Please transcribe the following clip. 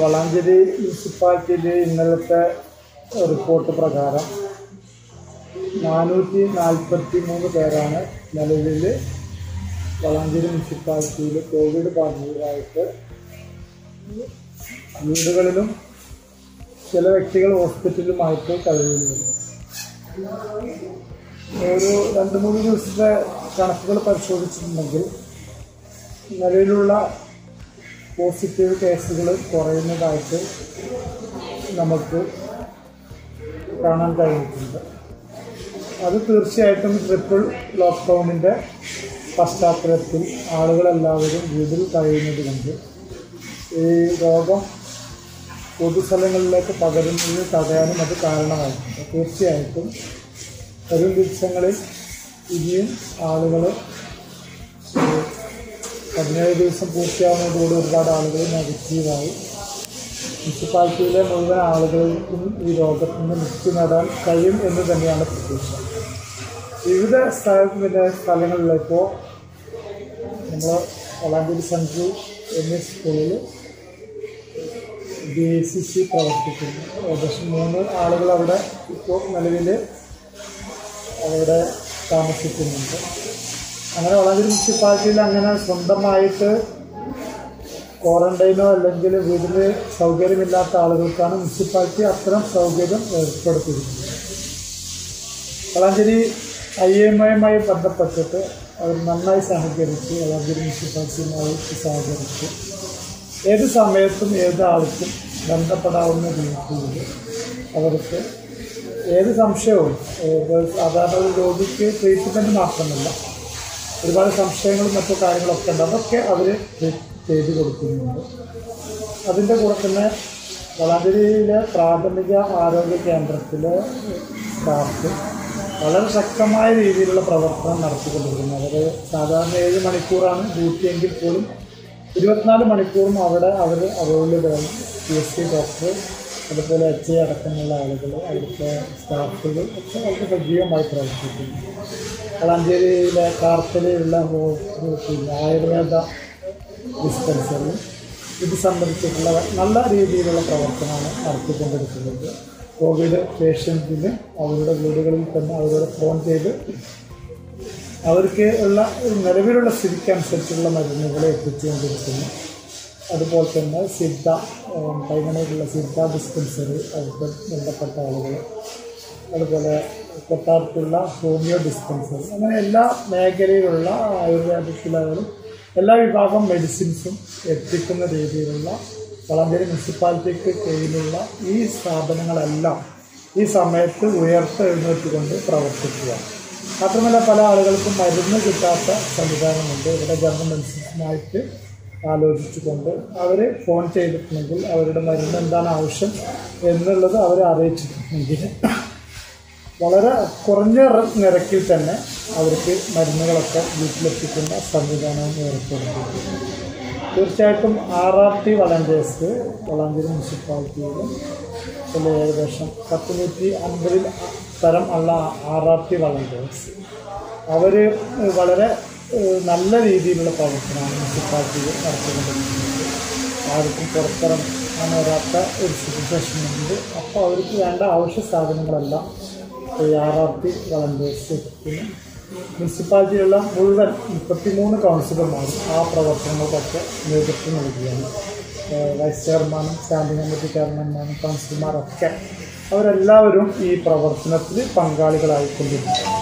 വളാഞ്ചേരി മുനിസിപ്പാലിറ്റിയിൽ ഇന്നലത്തെ റിപ്പോർട്ട് പ്രകാരം നാനൂറ്റി നാൽപ്പത്തി മൂന്ന് പേരാണ് നിലവിൽ വളാഞ്ചേരി മുനിസിപ്പാലിറ്റിയിൽ കോവിഡ് ബാധിതരായിട്ട്. വീടുകളിലും ചില വ്യക്തികൾ ഹോസ്പിറ്റലിലുമായിട്ട് കഴിയുന്നത് ഒരു രണ്ട് മൂന്ന് ദിവസത്തെ കണക്കുകൾ പരിശോധിച്ചിട്ടുണ്ടെങ്കിൽ നിലവിലുള്ള പോസിറ്റീവ് കേസുകൾ കുറയുന്നതായിട്ട് നമുക്ക് കാണാൻ കഴിഞ്ഞിട്ടുണ്ട്. അത് തീർച്ചയായിട്ടും ട്രിപ്പിൾ ലോക്ക്ഡൗണിന്റെ പശ്ചാത്തലത്തിൽ ആളുകളെല്ലാവരും വീട്ടിൽ കഴിയുന്നത് കൊണ്ട് ഈ രോഗം പൊതുസ്ഥലങ്ങളിലേക്ക് പകരുന്നത് തടയാനും അത് കാരണമായിട്ടുണ്ട്. തീർച്ചയായിട്ടും വരും ദിവസങ്ങളിൽ ഇനിയും ആളുകൾ പതിനേഴ് ദിവസം പൂർത്തിയാവുന്നതോടെ ഒരുപാട് ആളുകൾ നെഗറ്റീവായി. മുനിസിപ്പാലിറ്റിയിലെ മുഴുവൻ ആളുകൾക്കും ഈ രോഗത്തിൽ നിന്ന് മുക്തി നേടാൻ കഴിയും എന്ന് തന്നെയാണ് പ്രതീക്ഷ. വിവിധ സ്ഥല പിന്നെ സ്ഥലങ്ങളിലിപ്പോൾ നമ്മൾ വളാഞ്ചേരി സെൻട്രൽ എന്നീ സ്കൂളിൽ ബി സി സി പ്രവർത്തിക്കുന്നു. ഏകദേശം മൂന്ന് ആളുകൾ അവിടെ ഇപ്പോൾ നിലവിൽ അവിടെ താമസിക്കുന്നുണ്ട്. അങ്ങനെ വളാഞ്ചേരി മുനിസിപ്പാലിറ്റിയിൽ അങ്ങനെ സ്വന്തമായിട്ട് ക്വാറന്റൈനോ അല്ലെങ്കിൽ വീട്ടിൽ സൗകര്യമില്ലാത്ത ആളുകൾക്കാണ് മുനിസിപ്പാലിറ്റി അത്തരം സൗകര്യം ഏർപ്പെടുത്തിയിരിക്കുന്നത്. വളാഞ്ചേരി ഐ എം ഐയുമായി ബന്ധപ്പെട്ടിട്ട് അവർ നന്നായി സഹകരിച്ച് വളാഞ്ചേരി മുനിസിപ്പാലിറ്റിയുമായി സഹകരിച്ച് ഏത് സമയത്തും ഏത് ആൾക്കും ബന്ധപ്പെടാവുന്ന രീതിയിൽ അവർക്ക് ഏത് സംശയവും സാധാരണ രോഗിക്ക് ട്രീറ്റ്മെന്റ് മാത്രമല്ല ഒരുപാട് സംശയങ്ങളും മറ്റു കാര്യങ്ങളൊക്കെ ഉണ്ട്. അതൊക്കെ അവർ ചെയ്ത് കൊടുക്കുന്നുണ്ട്. അതിന്റെ കൂടെ തന്നെ വളാഞ്ചേരിയിലെ പ്രാഥമിക ആരോഗ്യ കേന്ദ്രത്തിലെ സ്റ്റാഫ് വളരെ ശക്തമായ രീതിയിലുള്ള പ്രവർത്തനം നടത്തിക്കൊണ്ടിരിക്കുന്നു. അവർ സാധാരണ ഏഴ് മണിക്കൂറാണ് ഡ്യൂട്ടി എങ്കിൽ പോലും ഇരുപത്തിനാല് മണിക്കൂറും അവിടെ അവർ അവൈലബിളാണ് പി എസ് സി ഡോക്ടർ അതുപോലെ എച്ച് ഐ അടക്കമുള്ള ആളുകൾ അവിടുത്തെ സ്റ്റാഫുകൾ ഒക്കെ വളരെ സജീവമായി പ്രവർത്തിക്കുന്നു. വളാഞ്ചേരിയിലെ കാർത്തലയുള്ള പിന്നെ ആയുർവേദ ഡിസ്പെൻസറി ഇത് സംബന്ധിച്ചിട്ടുള്ള നല്ല രീതിയിലുള്ള പ്രവർത്തനമാണ് നടത്തിക്കൊണ്ടിരിക്കുന്നത്. കോവിഡ് പേഷ്യന്റിന് അവരുടെ വീടുകളിൽ തന്നെ അവരോട് ഫോൺ ചെയ്ത് അവർക്ക് ഉള്ള നിലവിലുള്ള സ്ഥിതിക്കനുസരിച്ചുള്ള മരുന്നുകളെ എത്തിച്ചുകൊണ്ടിരിക്കുന്നു. അതുപോലെ തന്നെ സിദ്ധ പൈമണയിലുള്ള സിദ്ധ ഡിസ്പെൻസറി അവർക്ക് ബന്ധപ്പെട്ട ആളുകൾ. അതുപോലെ കൊട്ടാരത്തുള്ള ഹോമിയോ ഡിസ്പെൻസറി അങ്ങനെ എല്ലാ മേഖലയിലുള്ള ആയുർവേദത്തിലായാലും എല്ലാ വിഭാഗം മെഡിസിൻസും എത്തിക്കുന്ന രീതിയിലുള്ള വളാഞ്ചേരി മുനിസിപ്പാലിറ്റിക്ക് കീഴിലുള്ള ഈ സ്ഥാപനങ്ങളെല്ലാം ഈ സമയത്ത് ഉയർത്തെഴുന്നേറ്റുകൊണ്ട് പ്രവർത്തിക്കുക. മാത്രമല്ല പല ആളുകൾക്കും മരുന്ന് കിട്ടാത്ത സംവിധാനമുണ്ട്. ഇവിടെ മെഡിസിൻസുമായിട്ട് ആലോചിച്ചുകൊണ്ട് അവരെ ഫോൺ ചെയ്തിട്ടുണ്ടെങ്കിൽ അവരുടെ മരുന്ന് എന്താണ് ആവശ്യം എന്നുള്ളത് അവരെ അറിയിച്ചിട്ടുണ്ടെങ്കിൽ വളരെ കുറഞ്ഞ നിരക്കിൽ തന്നെ അവർക്ക് മരുന്നുകളൊക്കെ വീട്ടിലെത്തിക്കുന്ന സംവിധാനവും ഏർപ്പെടുത്തിയിട്ടുണ്ട്. തീർച്ചയായിട്ടും R R T volunteers Valanchery മുനിസിപ്പാലിറ്റിയിലും ഏകദേശം പത്ത് നൂറ്റി അൻപതിൽ തരം ഉള്ള ആർ ആർ ടി വളണ്ടിയേഴ്സ് അവർ വളരെ നല്ല രീതിയിലുള്ള പ്രവർത്തനമാണ് മുനിസിപ്പാലിറ്റിയിൽ നടത്തിക്കൊണ്ടിരിക്കുന്നത് ആർക്കും പുറത്തിറങ്ങാൻ വരാത്ത ഒരു സിറ്റുവേഷനുണ്ട് അപ്പോൾ അവർക്ക് വേണ്ട ആവശ്യ സാധനങ്ങളെല്ലാം ആർ ആർ പി വളണ്ടിയേഴ്സ് മുനിസിപ്പാലിറ്റിയിലുള്ള മുഴുവൻ മുപ്പത്തിമൂന്ന് കൗൺസിലർമാരും ആ പ്രവർത്തനങ്ങൾക്കൊക്കെ നേതൃത്വം നൽകുകയാണ്. വൈസ് ചെയർമാനും സ്റ്റാൻഡിംഗ് കമ്മിറ്റി ചെയർമാൻമാരും കൗൺസിലർമാരൊക്കെ അവരെല്ലാവരും ഈ പ്രവർത്തനത്തിൽ പങ്കാളികളായിക്കൊണ്ടിരിക്കുന്നു